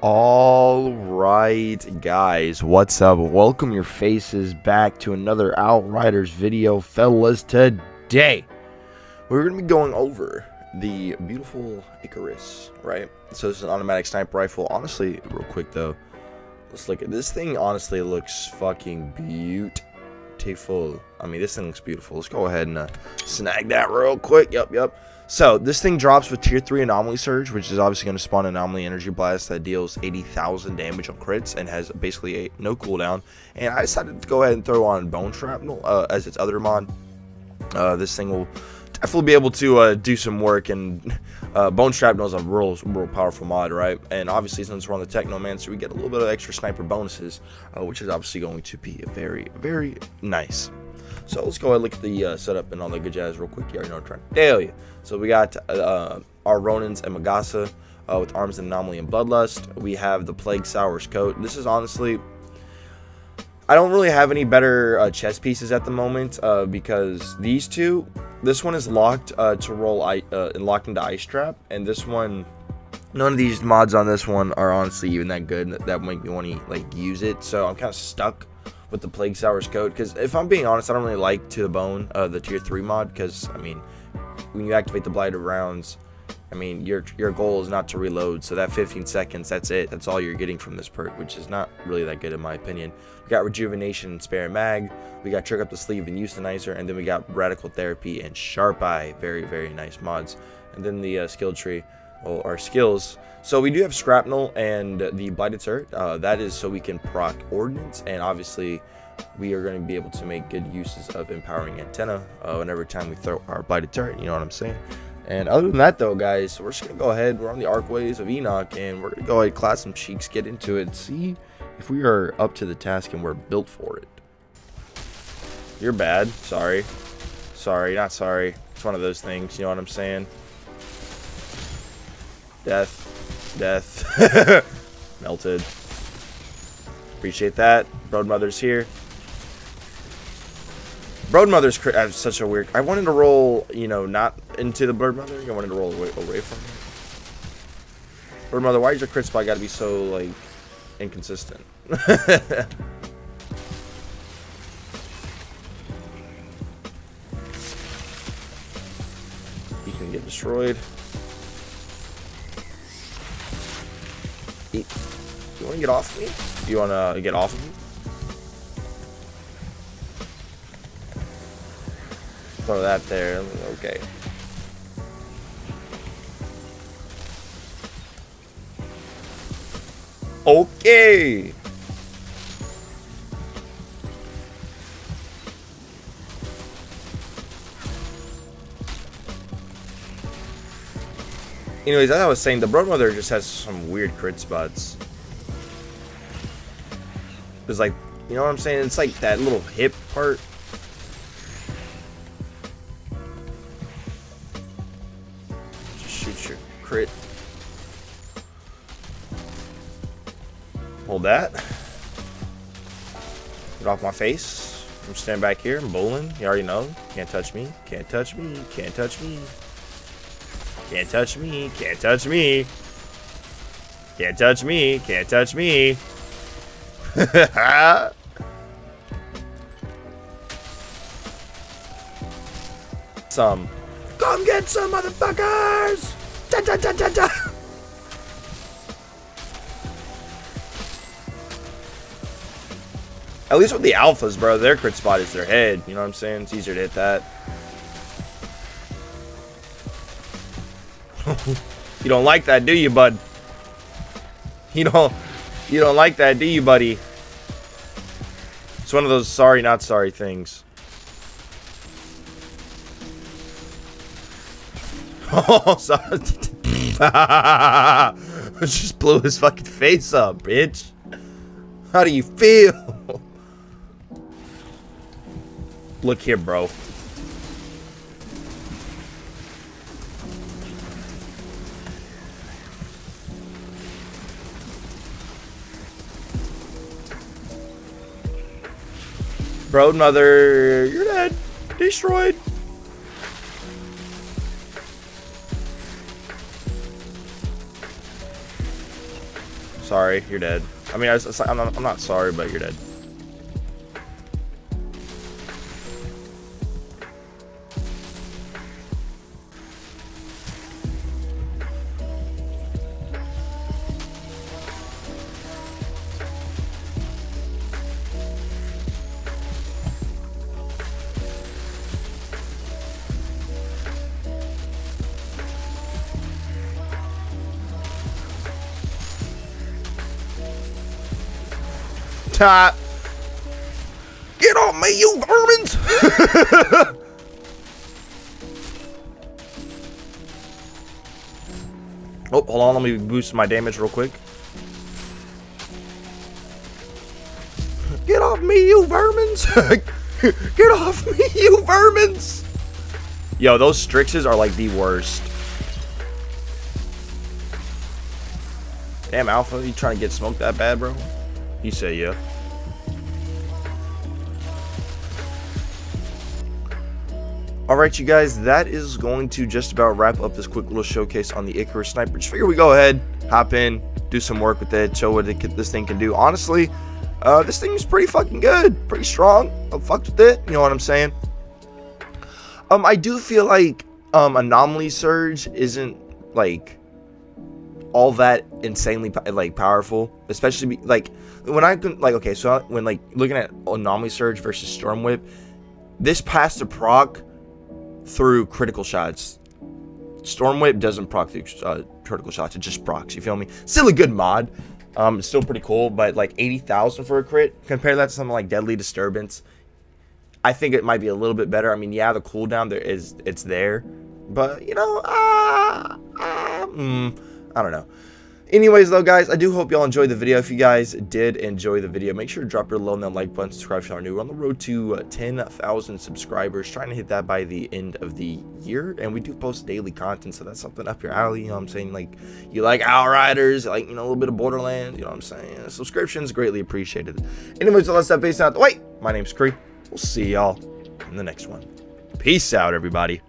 All right, guys, what's up? Welcome your faces back to another Outriders video, fellas. Today, we're going to be going over the beautiful Icarus, right? So this is an automatic sniper rifle. Honestly, real quick though, let's look at this thing. Honestly, looks fucking beautiful. I mean, this thing looks beautiful. Let's go ahead and uh, snag that real quick. Yep, yep. So this thing drops with tier 3 anomaly surge, which is obviously going to spawn anomaly energy blast that deals 80,000 damage on crits and has basically a no cooldown. And I decided to go ahead and throw on bone shrapnel uh, as its other mod. Uh, this thing will definitely be able to uh, do some work and uh, bone shrapnel is a real real powerful mod right and obviously since we're on the technomancer so we get a little bit of extra sniper bonuses uh, which is obviously going to be very very nice so let's go ahead and look at the uh, setup and all the good jazz real quick. You already know I'm trying to tell you. So we got uh, our Ronins and Magasa uh, with Arms and Anomaly and Bloodlust. We have the Plague Sour's coat. This is honestly... I don't really have any better uh, chest pieces at the moment uh, because these two, this one is locked uh, to roll uh, locked into Ice Trap, and this one, none of these mods on this one are honestly even that good that, that make me want to like use it. So I'm kind of stuck with the Plague Sour's coat. Because if I'm being honest, I don't really like To the Bone, uh, the Tier 3 mod. Because, I mean, when you activate the Blighted Rounds, I mean, your your goal is not to reload. So that 15 seconds, that's it. That's all you're getting from this perk, which is not really that good in my opinion. We got Rejuvenation and Spare Mag. We got Trick Up the Sleeve and Euthanizer. And then we got Radical Therapy and Sharp Eye. Very, very nice mods. And then the uh, skill tree well, our skills. So we do have Scrapnel and the Blighted Turret. Uh, that is so we can proc Ordnance, and obviously we are going to be able to make good uses of Empowering Antenna uh, whenever time we throw our Blighted Turret, you know what I'm saying? And other than that though, guys, we're just going to go ahead, we're on the Archways of Enoch, and we're going to go ahead, class some cheeks, get into it, see if we are up to the task and we're built for it. You're bad, sorry. Sorry, not sorry. It's one of those things, you know what I'm saying? Death. Death. Melted. Appreciate that. Broadmother's here. Broadmother's uh, such a weird... I wanted to roll, you know, not into the Broadmother. I wanted to roll away, away from her. Broadmother, why is your crit spot got to be so, like, inconsistent? he can get destroyed. Want to get off of me? You want to get off of me? Throw that there. Okay. Okay. Anyways, as I was saying, the Broadmother just has some weird crit spots. It's like, you know what I'm saying? It's like that little hip part. Just shoot your crit. Hold that. Get off my face. I'm standing back here. I'm bowling. You already know. Can't touch me. Can't touch me. Can't touch me. Can't touch me. Can't touch me. Can't touch me. Can't touch me. some. Come get some, motherfuckers! Da, da, da, da, da. At least with the alphas, bro, their crit spot is their head. You know what I'm saying? It's easier to hit that. you don't like that, do you, bud? You don't you don't like that, do you, buddy? It's one of those sorry not sorry things. Oh, sorry. just blew his fucking face up, bitch. How do you feel? Look here, bro. Broadmother, you're dead. Destroyed. Sorry, you're dead. I mean, I am not, I'm not sorry, but you're dead. Top. Get off me, you vermins! oh, hold on, let me boost my damage real quick. Get off me, you vermins! Get off me, you vermins! Yo, those Strixes are like the worst. Damn, Alpha, you trying to get smoked that bad, bro? You say yeah. Alright, you guys, that is going to just about wrap up this quick little showcase on the Icarus Sniper. Just figure we go ahead, hop in, do some work with it, show what it, this thing can do. Honestly, uh, this thing is pretty fucking good, pretty strong. I'm fucked with it, you know what I'm saying? Um, I do feel like um, Anomaly Surge isn't, like, all that insanely, like, powerful. Especially, like, when I, can like, okay, so when, like, looking at Anomaly Surge versus Storm Whip, this past the proc through critical shots. Storm Whip doesn't proc through uh, critical shots. It just procs. You feel me? Still a good mod. Um, it's still pretty cool, but like 80,000 for a crit. Compare that to something like Deadly Disturbance. I think it might be a little bit better. I mean, yeah, the cooldown there is it's there, but you know, uh, uh, mm, I don't know. Anyways, though, guys, I do hope y'all enjoyed the video. If you guys did enjoy the video, make sure to drop your little that like button, subscribe if you're new. We're on the road to uh, 10,000 subscribers, trying to hit that by the end of the year. And we do post daily content, so that's something up your alley. You know what I'm saying? Like, you like Outriders, like, you know, a little bit of Borderlands, you know what I'm saying? Subscriptions greatly appreciated. Anyways, so let's stop facing out the way. My name's Kree. We'll see y'all in the next one. Peace out, everybody.